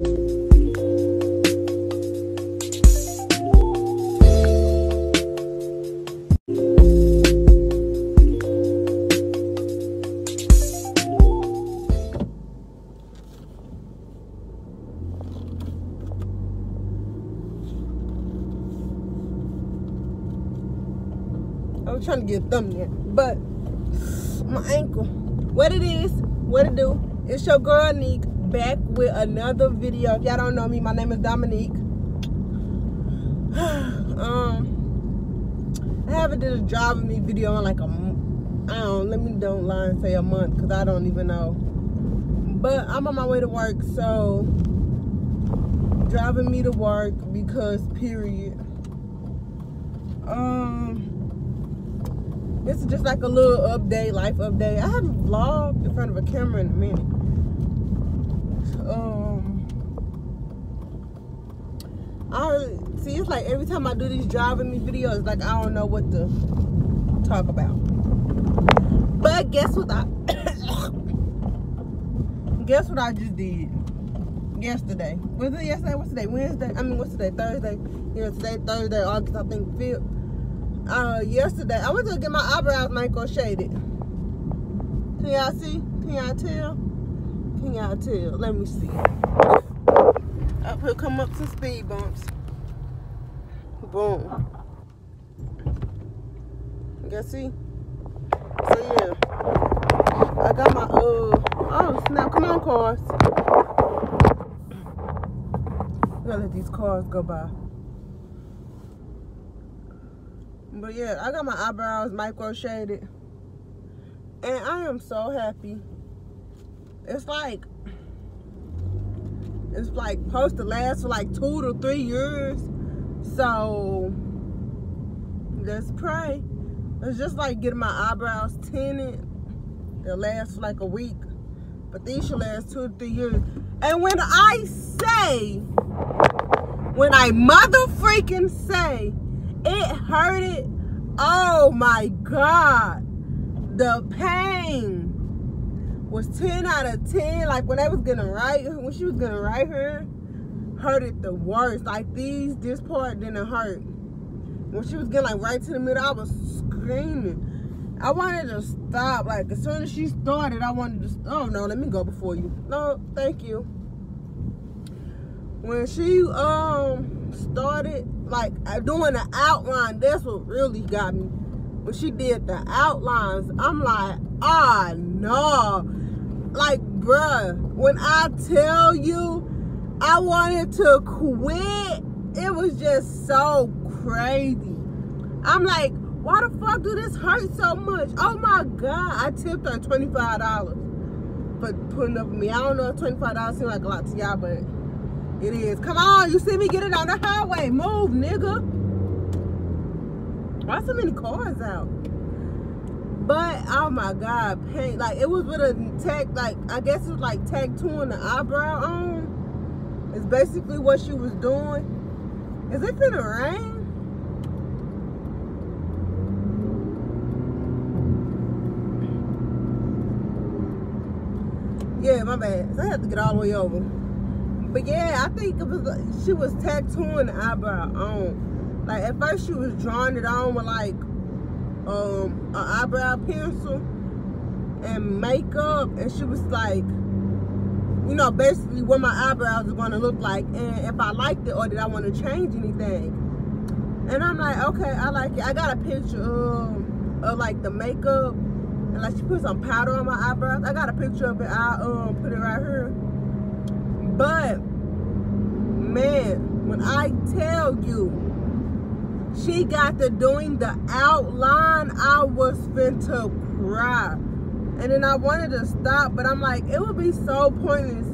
I was trying to get a thumbnail, but my ankle. What it is, what it do? It's your girl Neek back with another video. If y'all don't know me, my name is Dominique. um, I haven't did a driving me video in like a, I don't. Let me don't lie and say a month, cause I don't even know. But I'm on my way to work, so driving me to work because period. Um this is just like a little update, life update. I haven't vlogged in front of a camera in a minute. Um, I see. It's like every time I do these driving me videos, like I don't know what to talk about. But guess what? I guess what I just did yesterday. Was it yesterday? What's today? Wednesday? I mean, what's today? Thursday. you know today Thursday, August. I think fifth uh, yesterday. I went to get my eyebrows micro-shaded. Can y'all see? Can y'all tell? Can y'all tell? Let me see. Up here come up some speed bumps. Boom. You see? So yeah. I got my uh oh snap, come on cars. Gotta let these cars go by. But yeah, I got my eyebrows micro shaded. And I am so happy. It's like, it's like supposed to last for like two to three years. So, let's pray. It's just like getting my eyebrows tinted. They'll last for like a week. But these should last two to three years. And when I say, when I mother freaking say, it hurted. Oh my God. The pain was 10 out of 10. Like when I was gonna write, when she was gonna write her, hurted the worst. Like these, this part didn't hurt. When she was getting like right to the middle, I was screaming. I wanted to stop. Like as soon as she started, I wanted to, oh no, let me go before you. No, thank you. When she um started like uh, doing the outline, that's what really got me. When she did the outlines, I'm like, ah, no. Like, bruh, when I tell you I wanted to quit, it was just so crazy. I'm like, why the fuck do this hurt so much? Oh my God, I tipped her $25 for putting up with me. I don't know if $25 seems like a lot to y'all, but it is. Come on, you see me get it on the highway. Move, nigga. Why so many cars out? But oh my god, paint like it was with a tech like I guess it was like tattooing the eyebrow on. It's basically what she was doing. Is it gonna rain? Yeah, my bad. So I had to get all the way over. But yeah, I think it was she was tattooing the eyebrow on. Like at first she was drawing it on with like um an eyebrow pencil and makeup and she was like you know basically what my eyebrows are going to look like and if I liked it or did I want to change anything. And I'm like okay I like it. I got a picture of, of like the makeup and like she put some powder on my eyebrows. I got a picture of it. I um put it right here. But man when I tell you she got to doing the outline, I was to cry. And then I wanted to stop, but I'm like, it would be so pointless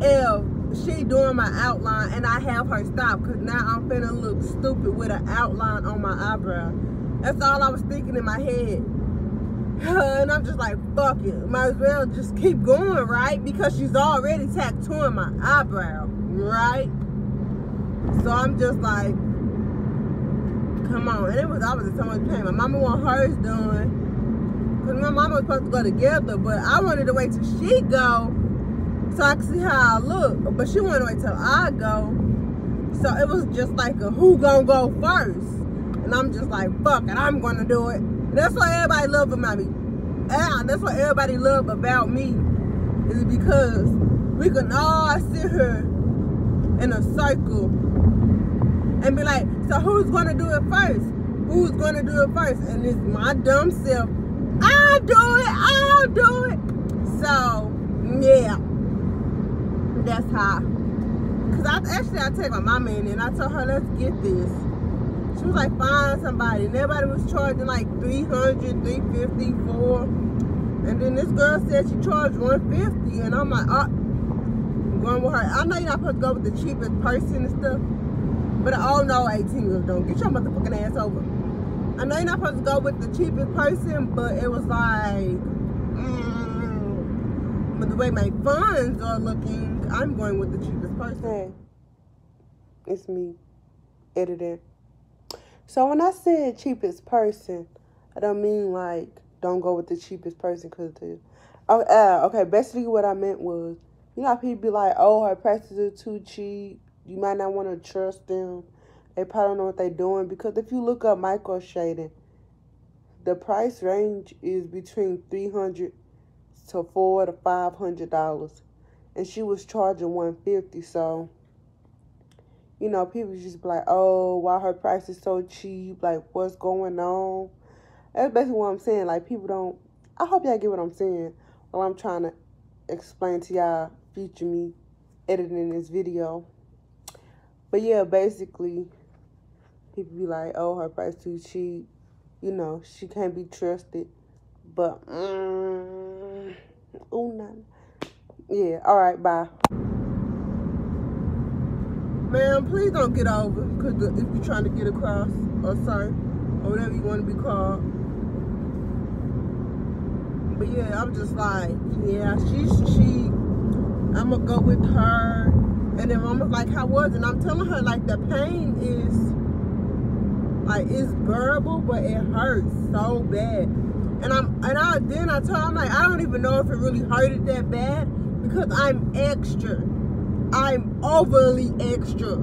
if she doing my outline and I have her stop because now I'm finna look stupid with an outline on my eyebrow. That's all I was thinking in my head. And I'm just like, fuck it. Might as well just keep going, right? Because she's already tattooing my eyebrow, right? So I'm just like, come on. And it was obviously so much pain. My mama want hers done. Because my mama was supposed to go together, but I wanted to wait till she go so I can see how I look. But she wanted to wait till I go. So it was just like a who gonna go first. And I'm just like, fuck it, I'm gonna do it. And that's what everybody love about me. Yeah, that's what everybody love about me. Is because we can all sit here in a circle and be like, so who's gonna do it first? Who's gonna do it first? And it's my dumb self. I'll do it, I'll do it. So, yeah. That's how. Cause I actually I take my mama in and I told her, let's get this. She was like, find somebody. And everybody was charging like 300, 350, 4. And then this girl said she charged 150 And I'm like, oh, I'm going with her. I know you're not supposed to go with the cheapest person and stuff. But all know 18 years don't. Get your motherfucking ass over. I know you're not supposed to go with the cheapest person, but it was like, mm, but the way my funds are looking, I'm going with the cheapest person. It's me, editor. So when I said cheapest person, I don't mean like don't go with the cheapest person because the oh uh, okay basically what I meant was you know people be like oh her prices are too cheap you might not want to trust them they probably don't know what they're doing because if you look up micro shading the price range is between 300 to 4 to 500 dollars and she was charging 150 so you know, people just be like, oh, why her price is so cheap? Like, what's going on? That's basically what I'm saying. Like, people don't, I hope y'all get what I'm saying while I'm trying to explain to y'all, future me editing this video. But yeah, basically, people be like, oh, her price too cheap. You know, she can't be trusted. But, mm, oh, no. Yeah, all right, bye. Ma'am, please don't get over because if you're trying to get across or sir or whatever you want to be called. But yeah, I'm just like, yeah, she's she, I'm to go with her. And then mama's like, how was it? And I'm telling her, like, the pain is, like, it's bearable, but it hurts so bad. And I'm, and I, then I told her, I'm like, I don't even know if it really hurted that bad because I'm extra. I'm overly extra.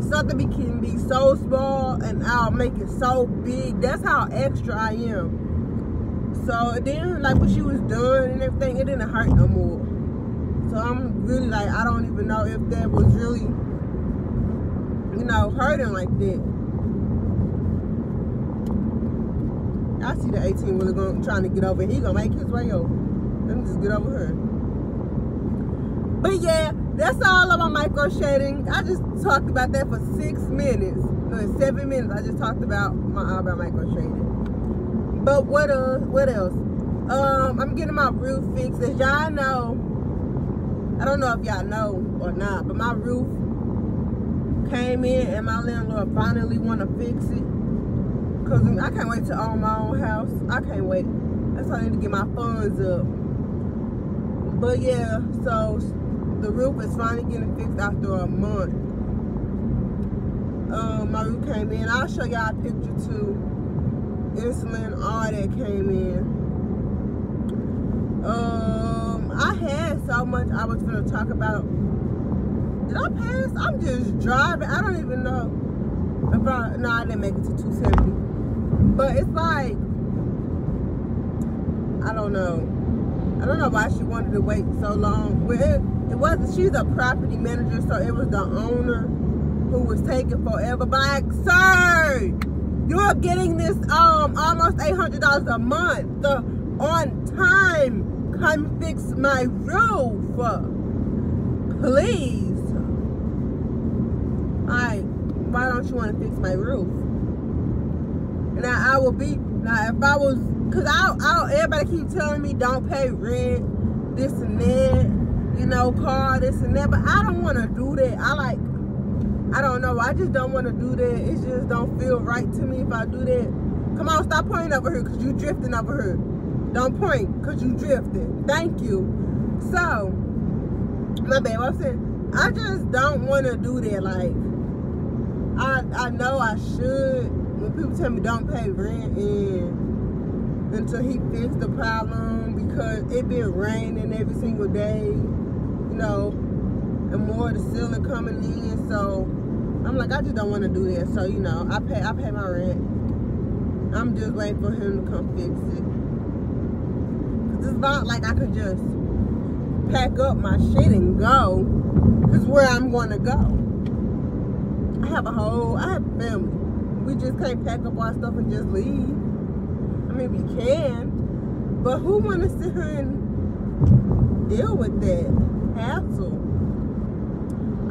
Something can be so small and I'll make it so big. That's how extra I am. So then, like when she was done and everything, it didn't hurt no more. So I'm really like, I don't even know if that was really, you know, hurting like that. I see the 18 wheeler going trying to get over. He gonna make his way over. Let me just get over here. But yeah, that's all about micro shading. I just talked about that for six minutes. No, seven minutes. I just talked about my eyebrow micro shading. But what uh what else? Um, I'm getting my roof fixed. As y'all know, don't know if y'all know or not, but my roof came in and my landlord finally want to fix it. Cause I can't wait to own my own house. I can't wait. That's why I need to get my funds up. But yeah, so the roof is finally getting fixed after a month. Um, my roof came in. I'll show y'all a picture too. Insulin, all that came in. Um, I had so much I was gonna talk about. Did I pass? I'm just driving. I don't even know if I. No, I didn't make it to 270. But it's like I don't know. I don't know why she wanted to wait so long. Well, it wasn't she's a property manager so it was the owner who was taking forever but like sir you're getting this um almost $800 a month on time come fix my roof please I why don't you want to fix my roof now I will be now if I was because I, I everybody keep telling me don't pay rent this and that you know, car, this and that. But I don't want to do that. I like, I don't know. I just don't want to do that. It just don't feel right to me if I do that. Come on, stop pointing over here because you drifting over here. Don't point because you drifted. Thank you. So, my. What I'm saying, I just don't want to do that. Like, I I know I should. When people tell me don't pay rent and until he fixed the problem because it been raining every single day you know, and more of the ceiling coming in. So I'm like, I just don't want to do that. So you know, I pay I pay my rent. I'm just waiting for him to come fix it. It's not like I could just pack up my shit and go. Cause where I'm to go. I have a whole, I have family. We just can't pack up our stuff and just leave. I mean, we can, but who want to sit here and deal with that hassle?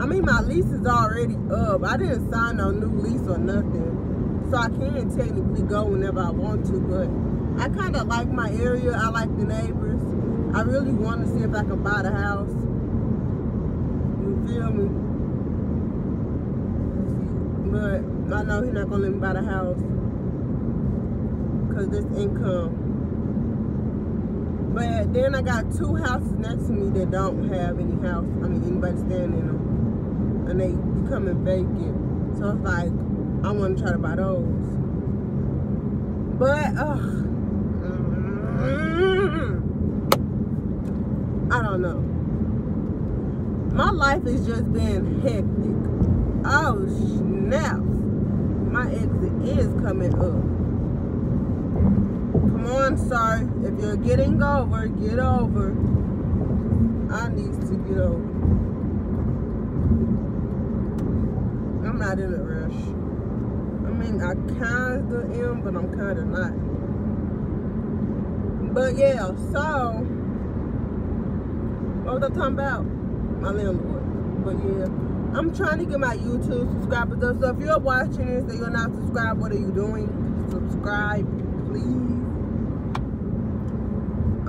I mean, my lease is already up. I didn't sign no new lease or nothing. So I can technically go whenever I want to, but I kind of like my area. I like the neighbors. I really want to see if I can buy the house. You feel me? But I know he's not going to let me buy the house because this income. But then I got two houses next to me that don't have any house. I mean, anybody staying in them and they becoming vacant. So it's like, I want to try to buy those. But, ugh. I don't know. My life has just been hectic. Oh, snap. My exit is coming up. Come on, sir. If you're getting over, get over. I need to get over. I'm not in a rush. I mean, I kind of am, but I'm kind of not. But yeah, so, what was I talking about? My landlord. But yeah, I'm trying to get my YouTube subscribers up. So if you're watching this and you're not subscribed, what are you doing? Subscribe, please.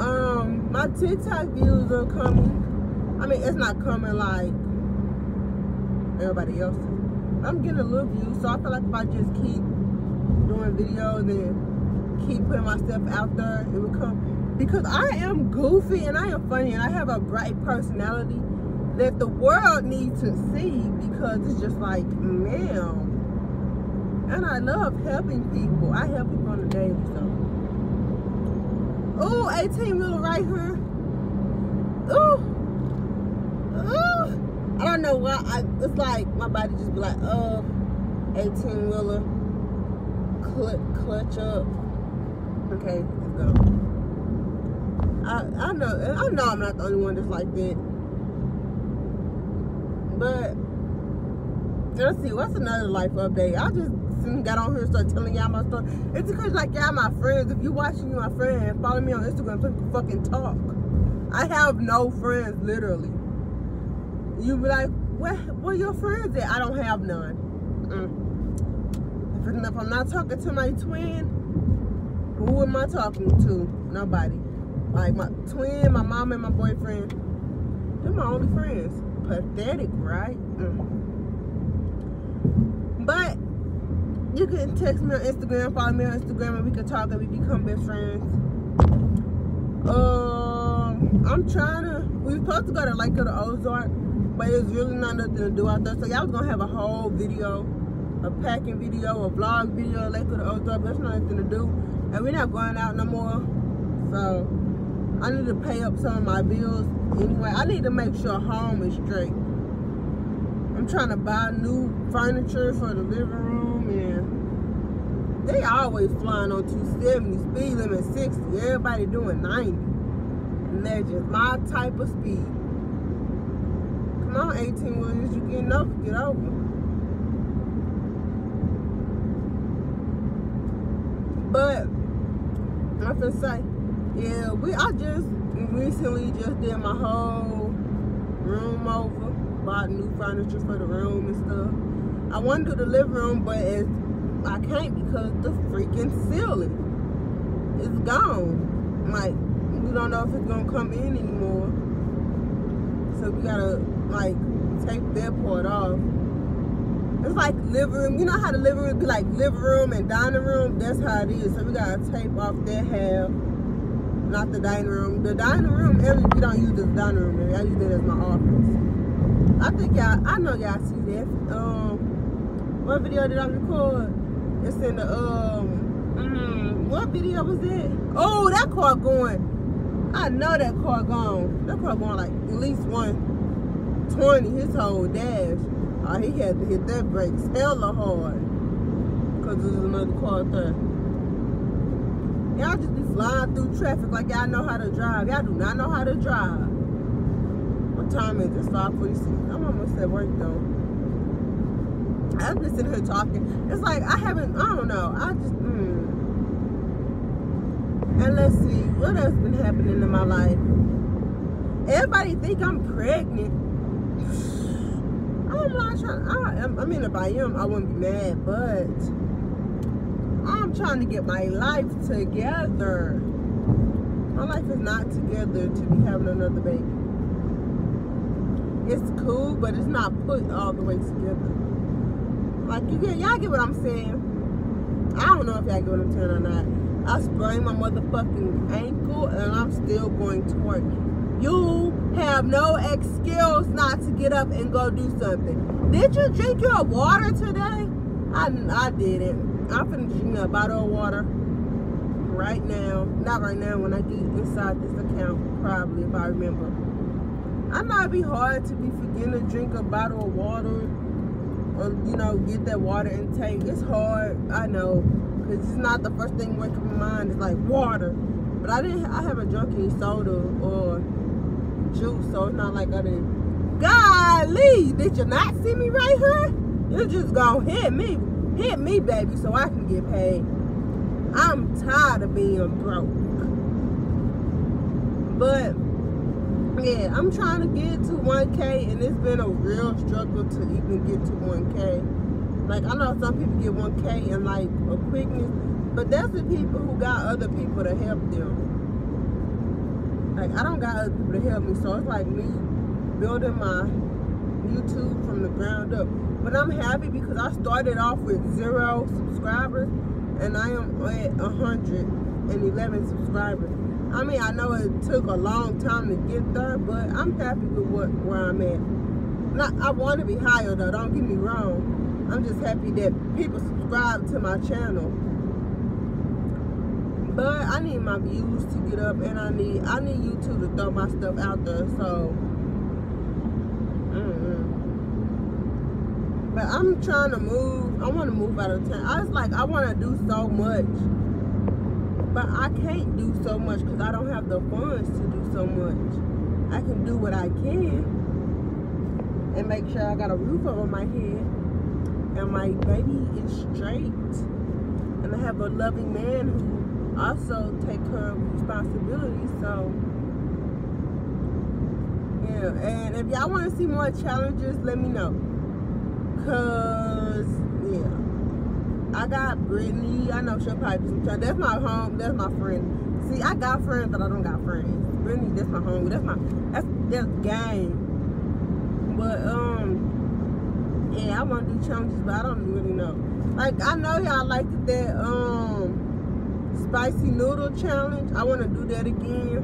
Um, my TikTok views are coming. I mean, it's not coming like everybody else's I'm getting a little view, so I feel like if I just keep doing videos and keep putting myself out there, it will come. Because I am goofy and I am funny and I have a bright personality that the world needs to see because it's just like, man. And I love helping people. I help people on the daily, so. Oh, 18 wheeler right here. Ooh. I don't know why. I, it's like my body just be like, oh, 18 wheeler, clutch, clutch up. Okay, let's go. I I know I know I'm not the only one that's like that. But let's see, what's another life update? I just got on here and started telling y'all my story. It's because like y'all my friends. If you watching you my friend, follow me on Instagram so can fucking talk. I have no friends, literally you be like, where, where your friends at? I don't have none. Mm. If I'm not talking to my twin, who am I talking to? Nobody. Like my twin, my mom, and my boyfriend. They're my only friends. Pathetic, right? Mm. But you can text me on Instagram, follow me on Instagram, and we can talk and we become best friends. Um, I'm trying to. We are supposed to go to Lake of the Ozark but it's really not nothing to do out there. So y'all gonna have a whole video, a packing video, a vlog video, Lake of the Ozark, but it's not nothing to do. And we're not going out no more. So I need to pay up some of my bills anyway. I need to make sure home is straight. I'm trying to buy new furniture for the living room and they always flying on 270, speed limit 60. Everybody doing 90. And that's just my type of speed Come on 18 wheelers, you getting over, get over. But Gonna say, yeah, we I just recently just did my whole room over, bought new furniture for the room and stuff. I want to do the living room, but it's, I can't because the freaking ceiling is gone. Like, we don't know if it's gonna come in anymore. So we gotta like take that part off. It's like living room. You know how the living room be like living room and dining room? That's how it is. So we gotta tape off that half. Not the dining room. The dining room area we don't use as dining room area. I use it as my office. I think y'all I know y'all see that. Um what video did I record? It's in the um mm, what video was that? Oh that car going. I know that car gone. That car going like at least 120, his whole dash. Uh, he had to hit that brakes hella hard. Because there's another car there. Y'all just be flying through traffic like y'all know how to drive. Y'all do not know how to drive. What time is it? It's 546. I'm almost at work though. I've been sitting here talking. It's like I haven't, I don't know. I just, mm. And let's see, what else been happening in my life? Everybody think I'm pregnant. I'm not trying, I, I mean, if I am, I wouldn't be mad, but I'm trying to get my life together. My life is not together to be having another baby. It's cool, but it's not put all the way together. Like you get y'all get what I'm saying. I don't know if y'all get what I'm saying or not. I sprained my motherfucking ankle and I'm still going to work. You have no excuse not to get up and go do something. Did you drink your water today? I, I didn't. I'm finna drink a bottle of water right now. Not right now, when I get inside this account, probably, if I remember. I know it'd be hard to be forgetting to drink a bottle of water or you know get that water intake it's hard i know because it's not the first thing waking my mind it's like water but i didn't i haven't drunk any soda or juice so it's not like i didn't golly did you not see me right here you just gonna hit me hit me baby so i can get paid i'm tired of being broke but yeah, I'm trying to get to 1K, and it's been a real struggle to even get to 1K. Like, I know some people get 1K in, like, a quickness, but that's the people who got other people to help them. Like, I don't got other people to help me, so it's like me building my YouTube from the ground up. But I'm happy because I started off with zero subscribers, and I am at 111 subscribers. I mean, I know it took a long time to get there, but I'm happy with what where I'm at. Not, I want to be higher though. Don't get me wrong. I'm just happy that people subscribe to my channel. I need my views to get up, and I need I need YouTube to throw my stuff out there. So, but I'm trying to move. I want to move out of town. I was like, I want to do so much but I can't do so much because I don't have the funds to do so much. I can do what I can and make sure I got a roof over my head and my baby is straight. And I have a loving man who also take care of responsibilities. So yeah, and if y'all want to see more challenges, let me know. Cause yeah. I got Brittany. I know she'll probably some That's my home. That's my friend. See, I got friends, but I don't got friends. Brittany, that's my home. That's my that's that's game. But um, yeah, I want to do challenges, but I don't really know. Like I know y'all liked that um spicy noodle challenge. I want to do that again.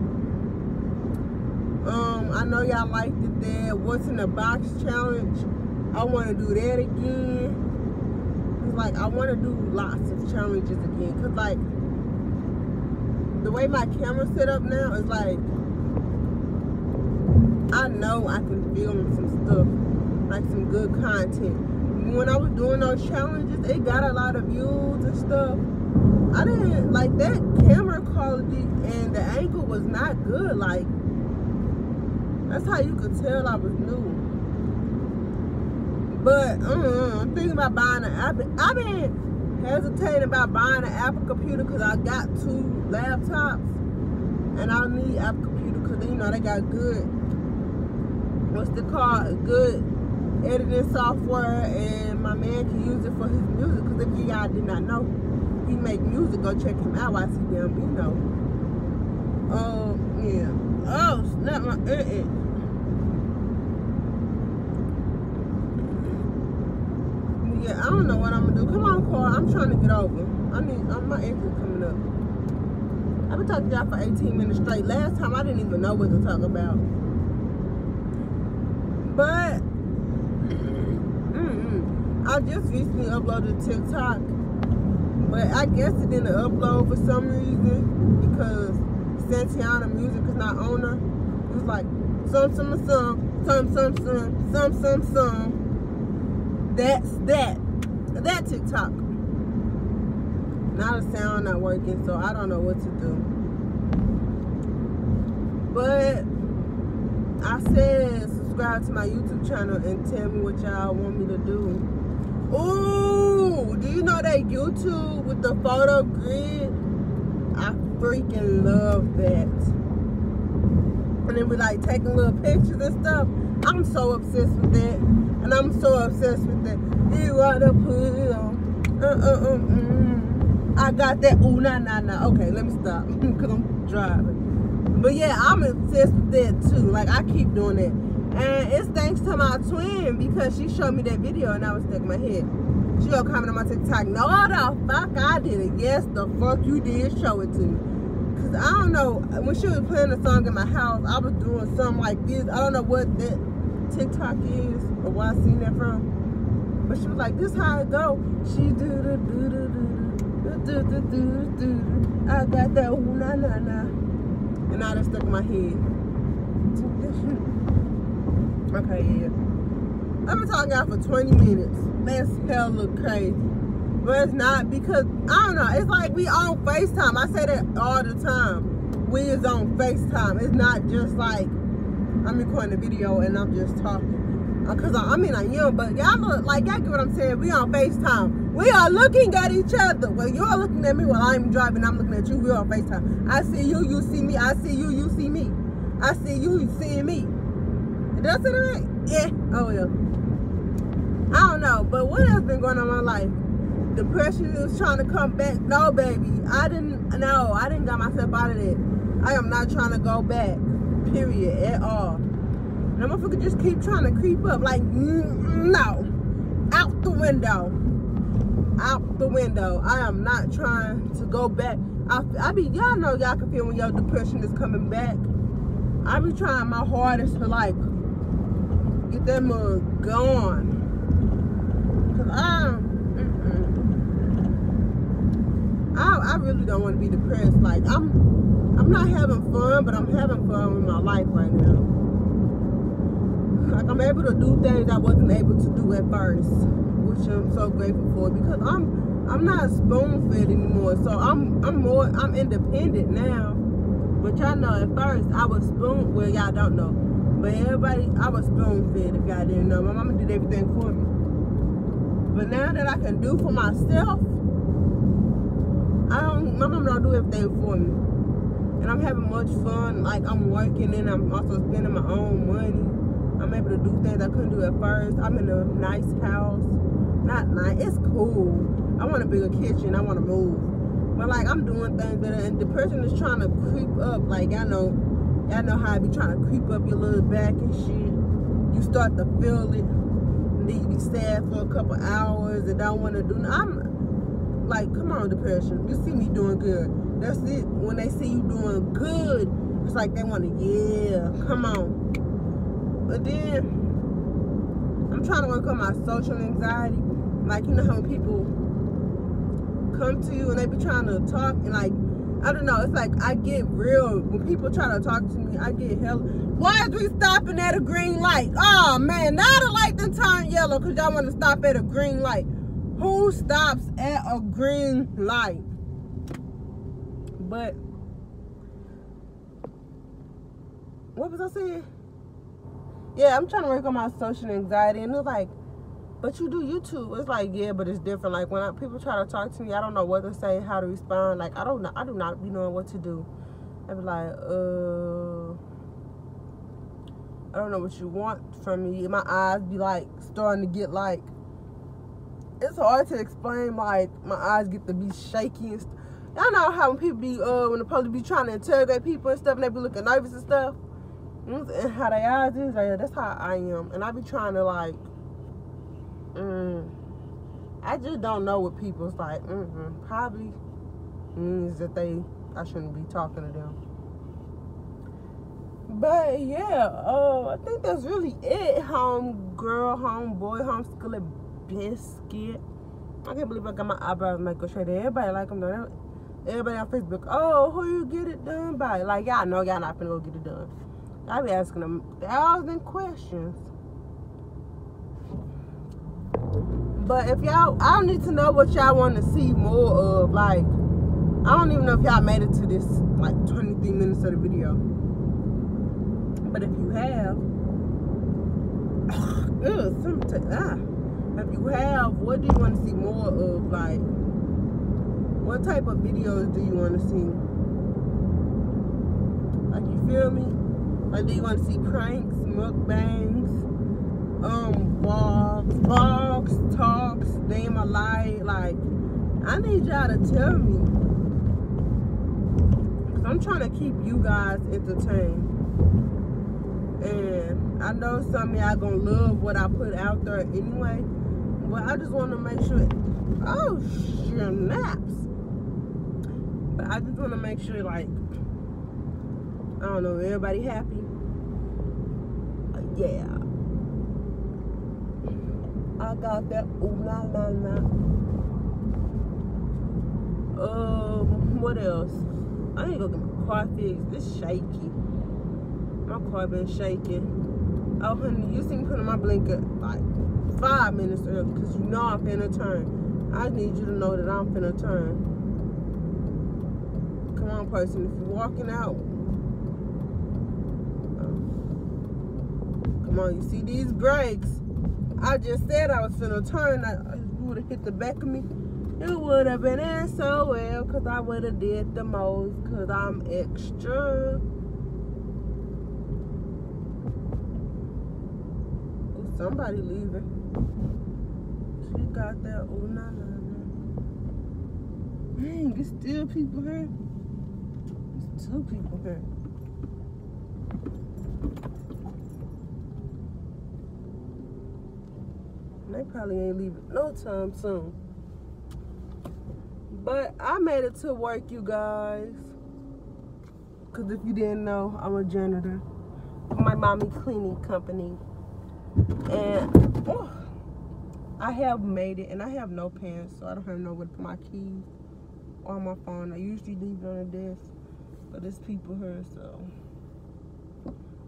Um, I know y'all liked it there. what's in the box challenge. I want to do that again like I want to do lots of challenges again. Cause like the way my camera set up now is like I know I can film some stuff, like some good content. When I was doing those challenges, it got a lot of views and stuff. I didn't like that camera quality and the angle was not good. Like that's how you could tell I was new. But uh, I'm thinking about buying an Apple. I've been hesitating about buying an Apple computer because I got two laptops. And I need Apple computer because, you know, they got good, what's the called, good editing software. And my man can use it for his music. Because if you guys did not know, he make music. Go check him out. YCBM, you know. Oh, yeah. Oh, snap my... Uh -uh. yeah, I don't know what I'm gonna do. Come on, Carl. I'm trying to get over. I need I'm, my exit coming up. I've been talking to y'all for 18 minutes straight. Last time I didn't even know what to talk about. But mm -mm, I just recently uploaded TikTok, but I guess it didn't upload for some reason because Santiana Music is not owner. It was like some some some some, some, some, some, some, some. That's that. That TikTok. Now the sound not working, so I don't know what to do. But I said subscribe to my YouTube channel and tell me what y'all want me to do. Ooh, do you know that YouTube with the photo grid? I freaking love that. And then we like taking little pictures and stuff. I'm so obsessed with that. And I'm so obsessed with that. You wanna put it on. Uh, uh, uh, mm. I got that. Ooh, nah, nah, nah. Okay, let me stop. Because I'm driving. But yeah, I'm obsessed with that too. Like, I keep doing that. And it's thanks to my twin because she showed me that video and I was stuck my head. She gonna comment on my TikTok. No, the fuck I did it. Yes, the fuck you did show it to me. Cause I don't know, when she was playing the song in my house, I was doing something like this. I don't know what that TikTok is or where I seen that from. But she was like, this how it go. She do do do do do do do do do. I got that ooh na na na. And now that stuck in my head. Okay, yeah. I've been talking out for 20 minutes. That's hella crazy. But it's not because, I don't know, it's like we on FaceTime. I say that all the time. We is on FaceTime. It's not just like I'm recording a video and I'm just talking. Because uh, I, I mean, I am, but y'all look like, y'all get what I'm saying. We on FaceTime. We are looking at each other. Well, you're looking at me while I'm driving. I'm looking at you. We're on FaceTime. I see you, you see me. I see you, you see me. I see you, you see me. Did I say that right? Yeah. Oh, yeah. I don't know. But what has been going on in my life? Depression is trying to come back. No, baby. I didn't, no, I didn't got myself out of it. I am not trying to go back. Period. At all. And the motherfucker just keep trying to creep up. Like, no. Out the window. Out the window. I am not trying to go back. I, I be, y'all know y'all can feel when your depression is coming back. I be trying my hardest to like get that mug gone. Cause I, mm -mm. I, I really don't want to be depressed. Like I'm, I'm not having fun, but I'm having fun with my life right now. Like I'm able to do things I wasn't able to do at first, which I'm so grateful for because I'm, I'm not spoon fed anymore. So I'm, I'm more, I'm independent now. But y'all know at first I was spoon, well y'all don't know. But everybody, I was spoon fed if y'all didn't know. My mama did everything for me. But now that I can do for myself, I don't, my mama don't do everything for me. And I'm having much fun. Like I'm working and I'm also spending my own money. I'm able to do things I couldn't do at first. I'm in a nice house. Not nice, it's cool. I want a bigger kitchen, I want to move. But like I'm doing things better and depression is trying to creep up. Like I know Y'all know how I be trying to creep up your little back and shit. You start to feel it. And then you be sad for a couple hours and don't want to do I'm like, come on, depression. You see me doing good. That's it. When they see you doing good, it's like they want to, yeah, come on. But then, I'm trying to work on my social anxiety. Like, you know how people come to you and they be trying to talk and like I don't know. It's like I get real when people try to talk to me. I get hell. Why is we stopping at a green light? Oh man, now the light done turn yellow because y'all want to stop at a green light. Who stops at a green light? But what was I saying? Yeah, I'm trying to work on my social anxiety, and it's like but you do YouTube. It's like, yeah, but it's different. Like when I, people try to talk to me, I don't know what to say, how to respond. Like I don't know, I do not be knowing what to do. I be like, uh, I don't know what you want from me. My eyes be like starting to get like, it's hard to explain. Like my eyes get to be shaky and. Y'all know how when people be, uh, when the police be trying to interrogate people and stuff, and they be looking nervous and stuff. And how they eyes is, like, that's how I am. And I be trying to like Mm, I just don't know what people's like. Mm -mm, probably means that they I shouldn't be talking to them. But yeah, uh, I think that's really it. Home girl, home boy, home skillet biscuit. I can't believe I got my eyebrows make straight. Everybody like them though. Everybody on Facebook, oh, who you get it done by? Like y'all know y'all not finna go get it done. I be asking them thousand questions. But if y'all, I don't need to know what y'all want to see more of. Like, I don't even know if y'all made it to this like 23 minutes of the video. But if you have, ah, if you have, what do you want to see more of? Like, what type of videos do you want to see? Like, you feel me? Like, do you want to see pranks, mukbangs, um, vlogs, vlogs, talks, in my? Like, I need y'all to tell me. Cause I'm trying to keep you guys entertained. And I know some of y'all gonna love what I put out there anyway. But I just want to make sure. Oh, naps. But I just want to make sure, like, I don't know, everybody happy? Uh, yeah. I got that ooh la la la. Um, what else? I need to go get my car fixed. This shaky. My car been shaking. Oh, honey, you see me putting my blinker like five minutes early because you know I'm finna turn. I need you to know that I'm finna turn. Come on, person. If you're walking out, Come on, you see these brakes? I just said I was finna turn. I, would have hit the back of me. It would have been in so well because I would have did the most because I'm extra. Ooh, somebody leaving. She got that. Oh, no, no, no. Dang, still people here. There's two people here. They probably ain't leaving no time soon. But I made it to work, you guys. Because if you didn't know, I'm a janitor. My mommy cleaning company. And oh, I have made it. And I have no pants, so I don't have nowhere to put my keys or my phone. I usually leave it on the desk. But there's people here, so.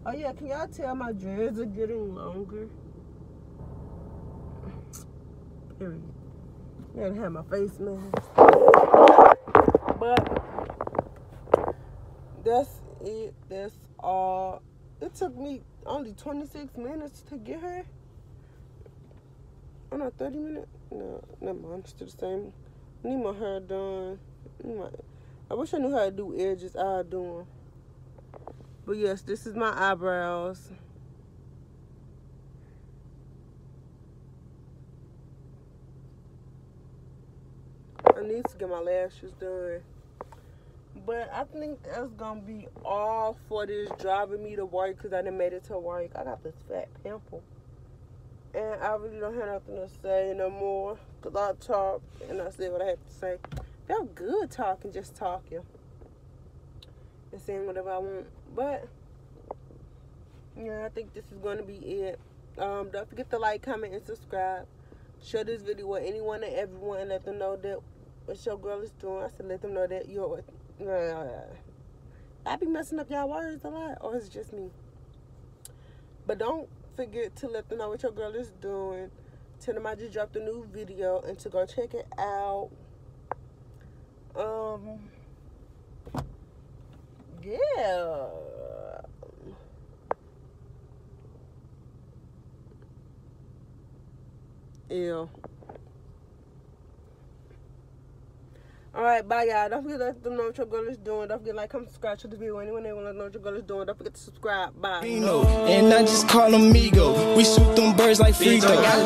Oh yeah, can y'all tell my dreads are getting longer? Period. I gotta have my face mask. But that's it. That's all. It took me only 26 minutes to get her. Oh no, 30 minutes? No, never mind. It's still the same. Need my hair done. I wish I knew how to do edges. I do them. But yes, this is my eyebrows. Need to get my lashes done. But I think that's gonna be all for this driving me to work because I didn't made it to work. I got this fat pimple. And I really don't have nothing to say no more because I talk and I said what I have to say. Felt good talking, just talking. And saying whatever I want. But, yeah, I think this is going to be it. Um, don't forget to like, comment, and subscribe. Share this video with anyone and everyone and let them know that what your girl is doing. I said let them know that you're uh, I be messing up y'all words a lot, or it's just me. But don't forget to let them know what your girl is doing. Tell them I just dropped a new video and to go check it out. Um, yeah. Yeah. All right, bye, y'all. Don't forget to let them know what your girl is doing. Don't forget to like, comment, subscribe to the video. Anyone they want to know what your girl is doing, don't forget to subscribe. Bye. And I just call them Migo. We shoot them birds like Frito.